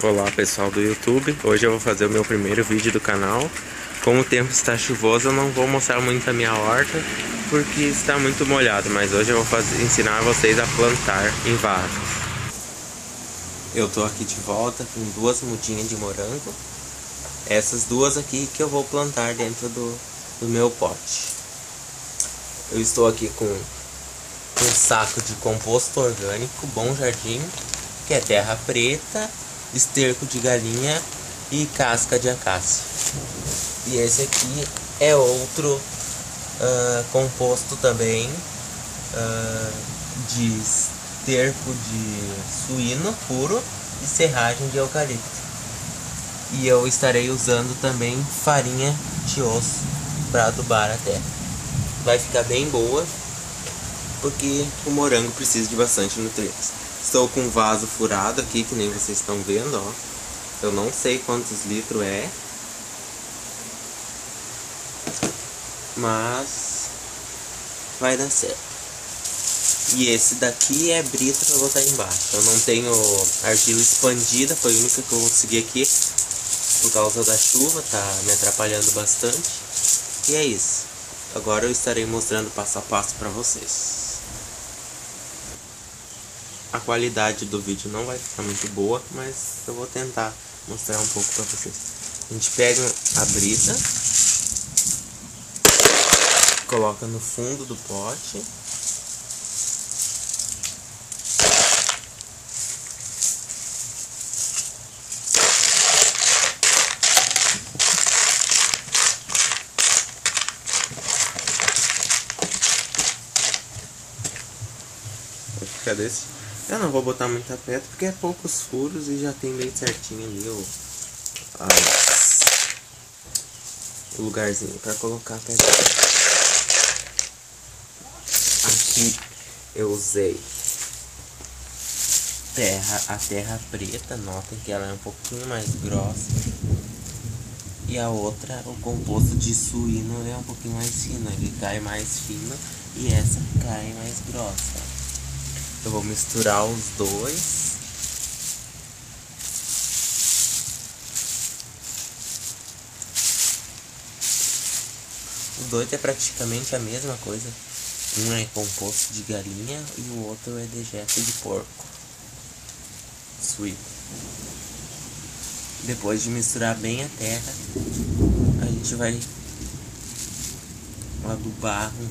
Olá pessoal do YouTube, hoje eu vou fazer o meu primeiro vídeo do canal. Como o tempo está chuvoso eu não vou mostrar muito a minha horta Porque está muito molhado, mas hoje eu vou fazer, ensinar vocês a plantar em vasos Eu tô aqui de volta com duas mudinhas de morango. Essas duas aqui que eu vou plantar dentro do, do meu pote. Eu estou aqui com um saco de composto orgânico Bom Jardim Que é terra preta esterco de galinha e casca de acácia. E esse aqui é outro uh, composto também uh, de esterco de suíno puro e serragem de eucalipto. E eu estarei usando também farinha de osso para adubar a terra. Vai ficar bem boa porque o morango precisa de bastante nutrientes. Estou com um vaso furado aqui, que nem vocês estão vendo, ó. Eu não sei quantos litros é. Mas vai dar certo. E esse daqui é brita para botar embaixo. Eu não tenho argila expandida, foi a única que eu consegui aqui. Por causa da chuva, tá me atrapalhando bastante. E é isso. Agora eu estarei mostrando passo a passo para vocês a qualidade do vídeo não vai ficar muito boa, mas eu vou tentar mostrar um pouco para vocês. A gente pega a brita, coloca no fundo do pote. Ficar desse eu não vou botar muita pedra porque é poucos furos e já tem bem certinho ali o, as, o lugarzinho para colocar a pedra. Aqui eu usei terra, a terra preta, notem que ela é um pouquinho mais grossa. E a outra, o composto de suíno é um pouquinho mais fino, ele cai mais fino e essa cai mais grossa. Eu vou misturar os dois. Os dois é praticamente a mesma coisa. Um é composto de galinha e o outro é dejeto de porco. Suíno. Depois de misturar bem a terra, a gente vai adubar um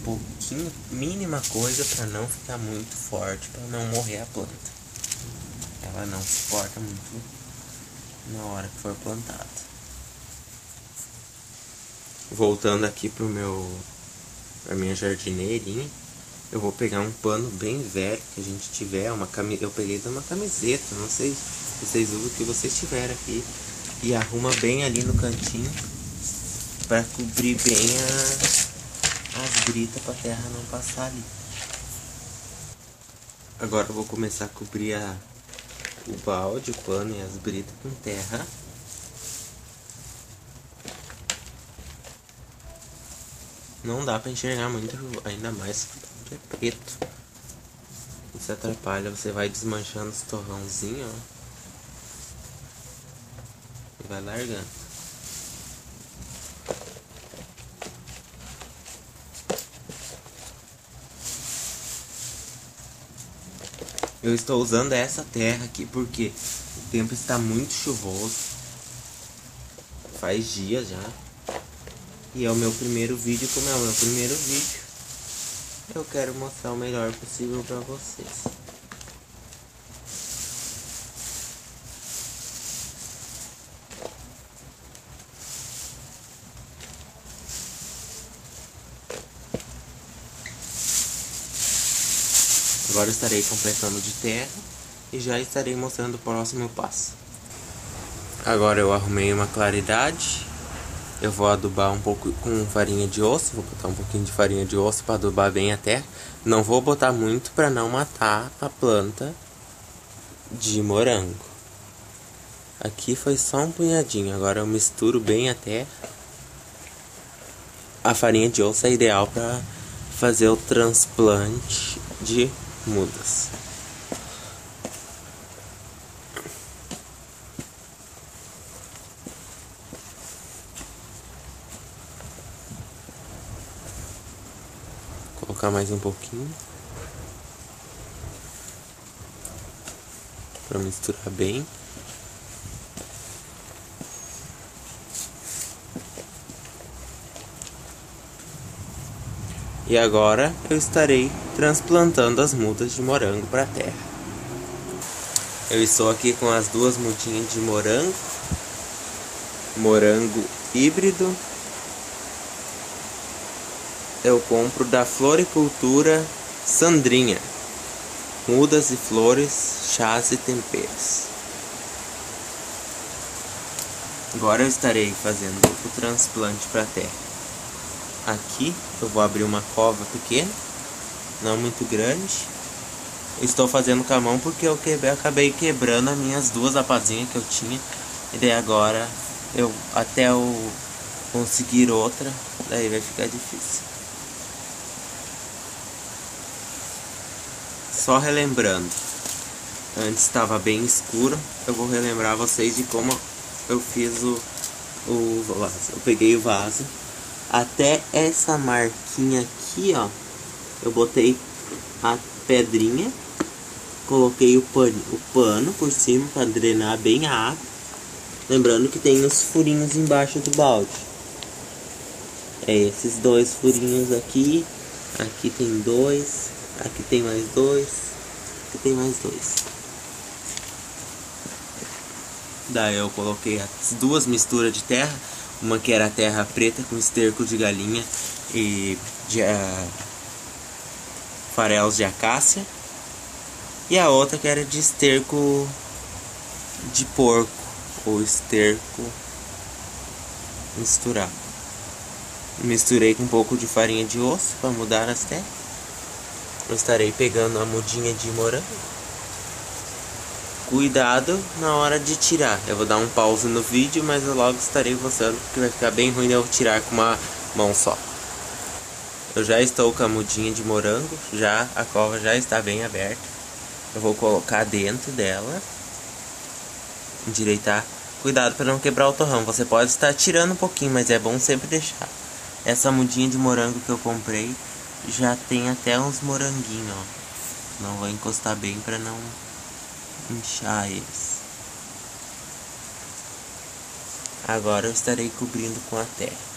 pouquinho, mínima coisa para não ficar muito forte, para não morrer a planta. Ela não suporta muito na hora que for plantada. Voltando aqui pro meu pra minha jardineirinha, eu vou pegar um pano bem velho que a gente tiver, uma cami eu peguei de uma camiseta, não sei se vocês usam o que vocês tiverem aqui e arruma bem ali no cantinho para cobrir bem a as britas para a terra não passar ali. Agora eu vou começar a cobrir a, o balde, o pano e as britas com terra. Não dá para enxergar muito, ainda mais que é preto. Isso atrapalha, você vai desmanchando os torrãozinhos. E vai largando. Eu estou usando essa terra aqui porque o tempo está muito chuvoso. Faz dias já. E é o meu primeiro vídeo, como é o meu primeiro vídeo, eu quero mostrar o melhor possível para vocês. Agora estarei completando de terra e já estarei mostrando o próximo passo. Agora eu arrumei uma claridade. Eu vou adubar um pouco com farinha de osso, vou botar um pouquinho de farinha de osso para adubar bem a terra. Não vou botar muito para não matar a planta de morango. Aqui foi só um punhadinho, agora eu misturo bem a terra. A farinha de osso é ideal para fazer o transplante de mudas. Vou colocar mais um pouquinho para misturar bem. E agora eu estarei transplantando as mudas de morango para a terra. Eu estou aqui com as duas mudinhas de morango, morango híbrido. Eu compro da Floricultura Sandrinha, mudas e flores, chás e temperos. Agora eu estarei fazendo o transplante para a terra. Aqui eu vou abrir uma cova pequena, não muito grande. Estou fazendo com a mão porque eu acabei quebrando as minhas duas apazinhas que eu tinha. E daí agora eu até eu conseguir outra, daí vai ficar difícil. Só relembrando, antes estava bem escuro, eu vou relembrar vocês de como eu fiz o, o vaso. Eu peguei o vaso até essa marquinha aqui, ó. Eu botei a pedrinha, coloquei o pano, o pano por cima para drenar bem a água. Lembrando que tem os furinhos embaixo do balde. É esses dois furinhos aqui. Aqui tem dois. Aqui tem mais dois. Aqui tem mais dois. Daí eu coloquei as duas misturas de terra uma que era terra preta com esterco de galinha e de, uh, farelos de acácia. E a outra que era de esterco de porco ou esterco misturado. Misturei com um pouco de farinha de osso para mudar as terras. Eu estarei pegando a mudinha de morango Cuidado na hora de tirar. Eu vou dar um pause no vídeo, mas eu logo estarei mostrando porque vai ficar bem ruim eu tirar com uma mão só. Eu já estou com a mudinha de morango, já a cova já está bem aberta. Eu vou colocar dentro dela. Endireitar. Cuidado para não quebrar o torrão. Você pode estar tirando um pouquinho, mas é bom sempre deixar. Essa mudinha de morango que eu comprei já tem até uns moranguinhos, ó. Não vou encostar bem para não inchar eles. Agora eu estarei cobrindo com a terra.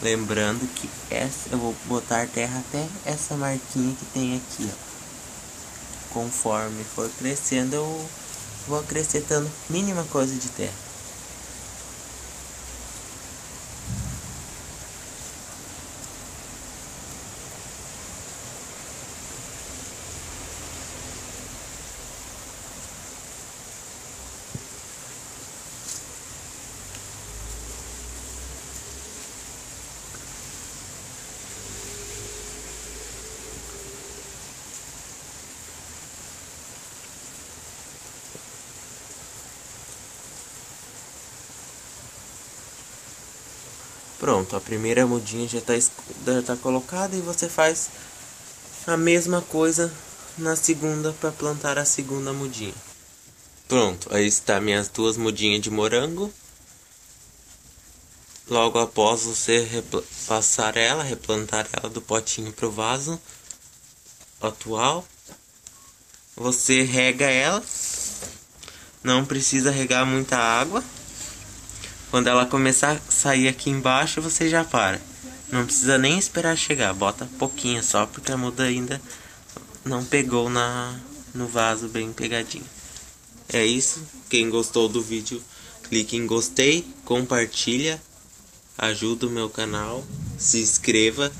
Lembrando que essa eu vou botar terra até essa marquinha que tem aqui, ó. Conforme for crescendo, eu vou acrescentando mínima coisa de terra. Pronto, a primeira mudinha já está já tá colocada e você faz a mesma coisa na segunda para plantar a segunda mudinha. Pronto, aí está minhas duas mudinhas de morango. Logo após você passar ela, replantar ela do potinho pro vaso atual, você rega ela. Não precisa regar muita água. Quando ela começar a sair aqui embaixo, você já para. Não precisa nem esperar chegar, bota pouquinho só, porque a muda ainda não pegou na, no vaso bem pegadinho. É isso, quem gostou do vídeo, clique em gostei, compartilha, ajuda o meu canal, se inscreva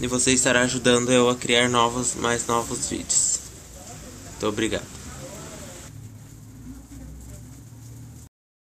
e você estará ajudando eu a criar novos, mais novos vídeos. Muito obrigado.